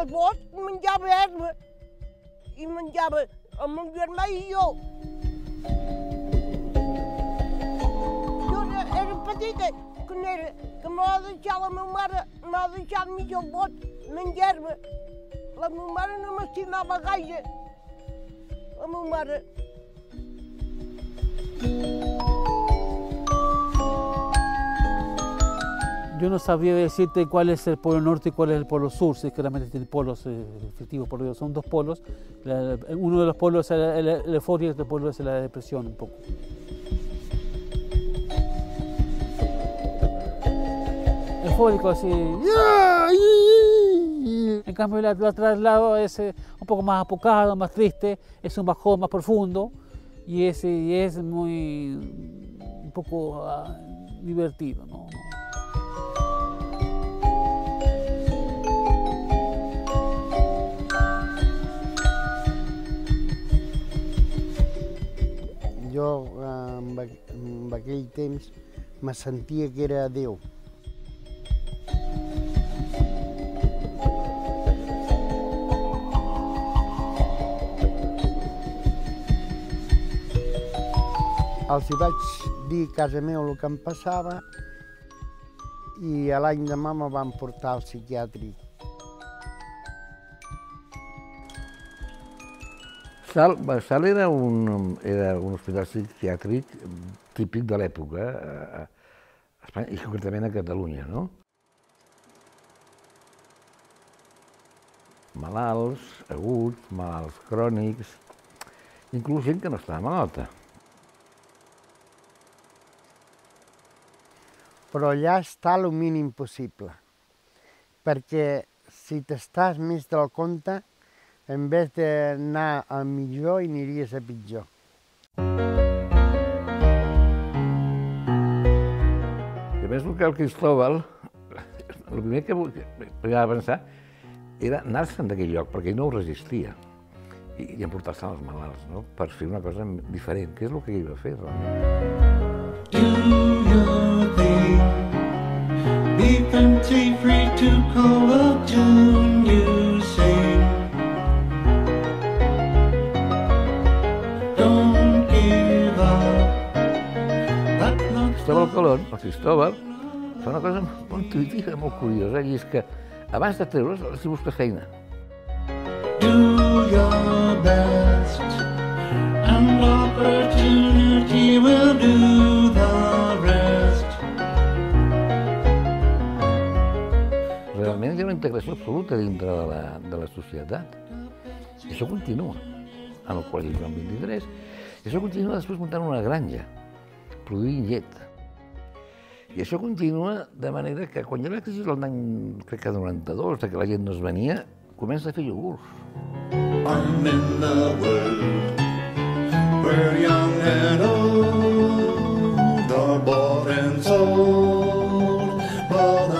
al bosc, menjava herba i menjava amb mon germà i jo. Jo era, era petita, quan era, que m'ha deixat la meva mare, m'ha deixat mig al bosc, menjar-me. La meva mare no Yo no sabría decirte cuál es el polo norte y cuál es el polo sur, si es que realmente tiene polos eh, efectivos, porque son dos polos. Uno de los polos es la, la- la euforia y otro polo es la depresión un poco. Eufórico así. En cambio el traslado es eh, un poco más apocado, más triste, es un bajón más profundo y es, y es muy un poco ah, divertido. ¿no? Jo amb aquell temps me sentia que era Déu. Els hi vaig dir a casa meva el que em passava i l'any demà me van portar al psiquiàtric. Sal, Sal era un, era un hospital psiquiàtric típic de l'època a Espanya i concretament a Catalunya, no? Malalts, aguts, malalts crònics, inclús gent que no estava malalta. però allà està el mínim possible. Perquè si t'estàs més del compte, en vez d'anar a millor, aniries a pitjor. I a més, el que el Cristóbal, el primer que vo- que va pensar era anar-se'n d'aquell lloc, perquè ell no ho resistia. I, i emportar-se els malalts, no? per fer una cosa diferent, que és el que ell va fer, realment. do your thing. Be free to Colón, el Cristóbal, fa una cosa molt intuïtiva, molt curiosa, i és que abans de treure's, els busca feina. do your best, and opportunity will do the rest. Realment hi ha una integració absoluta dintre de la, de la societat. I això continua en el Col·legi Joan 23. I això continua després muntant una granja, produint llet. I això continua de manera que quan hi ha la crisi del any, crec que 92, de que la gent no es venia, comença a fer iogurts. I'm in the world where young and old are bought and sold, but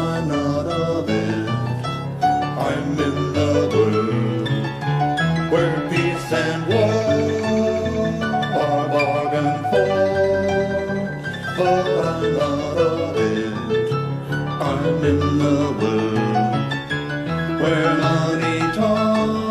and war are bargained for, but in the world where money talks.